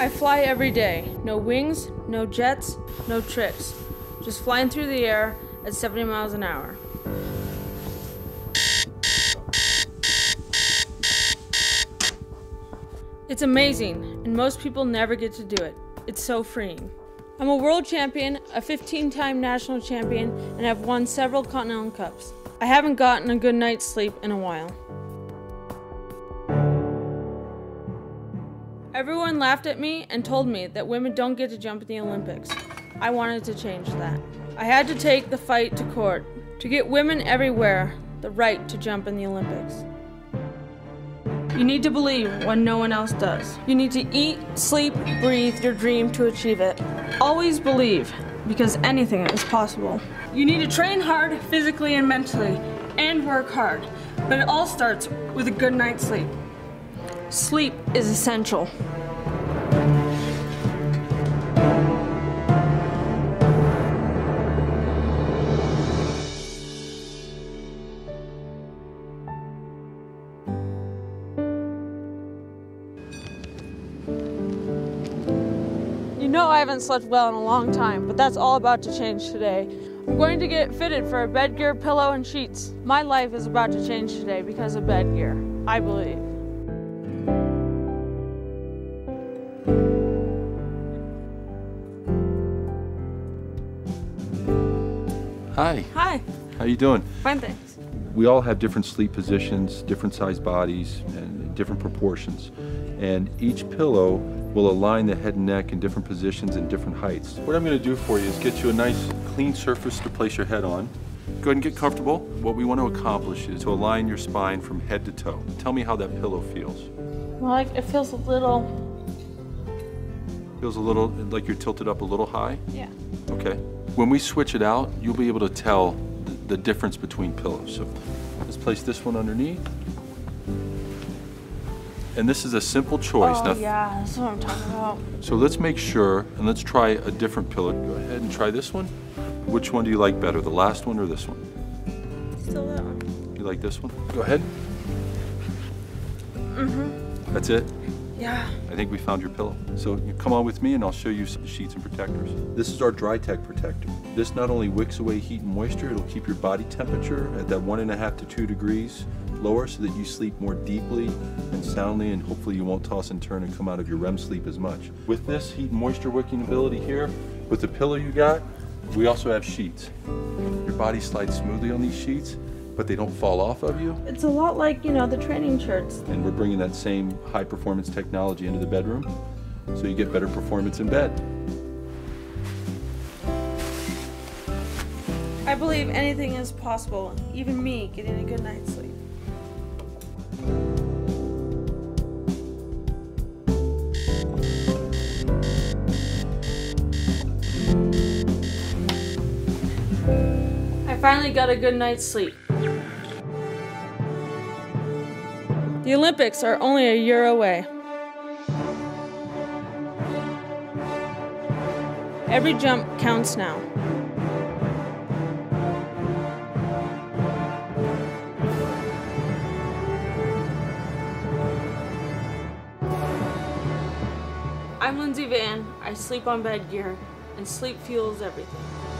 I fly every day. No wings, no jets, no tricks. Just flying through the air at 70 miles an hour. It's amazing, and most people never get to do it. It's so freeing. I'm a world champion, a 15 time national champion, and I've won several Continental Cups. I haven't gotten a good night's sleep in a while. Everyone laughed at me and told me that women don't get to jump at the Olympics. I wanted to change that. I had to take the fight to court to get women everywhere the right to jump in the Olympics. You need to believe when no one else does. You need to eat, sleep, breathe your dream to achieve it. Always believe, because anything is possible. You need to train hard physically and mentally, and work hard. But it all starts with a good night's sleep. Sleep is essential. You know I haven't slept well in a long time, but that's all about to change today. I'm going to get fitted for a bedgear, pillow, and sheets. My life is about to change today because of bedgear. I believe. Hi, Hi, how you doing? fine thanks. We all have different sleep positions, different sized bodies, and different proportions. And each pillow will align the head and neck in different positions and different heights. What I'm gonna do for you is get you a nice clean surface to place your head on. Go ahead and get comfortable. What we want to accomplish is to align your spine from head to toe. Tell me how that pillow feels. Well, like it feels a little, Feels a little like you're tilted up a little high? yeah. Okay. When we switch it out, you'll be able to tell the, the difference between pillows. So let's place this one underneath. And this is a simple choice. Oh Now, yeah, that's what I'm talking about. So let's make sure, and let's try a different pillow. Go ahead and try this one. Which one do you like better, the last one or this one? Still that one. You like this one? Go ahead. Mm-hmm. That's it? Yeah. I think we found your pillow. So you come on with me and I'll show you some sheets and protectors. This is our Dri-Tec Protector. This not only wicks away heat and moisture, it'll keep your body temperature at that one and a half to two degrees lower so that you sleep more deeply and soundly and hopefully you won't toss and turn and come out of your REM sleep as much. With this heat and moisture wicking ability here, with the pillow you got, we also have sheets. Your body slides smoothly on these sheets, but they don't fall off of you. It's a lot like, you know, the training shirts. And we're bringing that same high performance technology into the bedroom so you get better performance in bed. I believe anything is possible, even me getting a good night's sleep. I finally got a good night's sleep. The Olympics are only a year away. Every jump counts now. I'm Lindsey Van. I sleep on bedgear, and sleep fuels everything.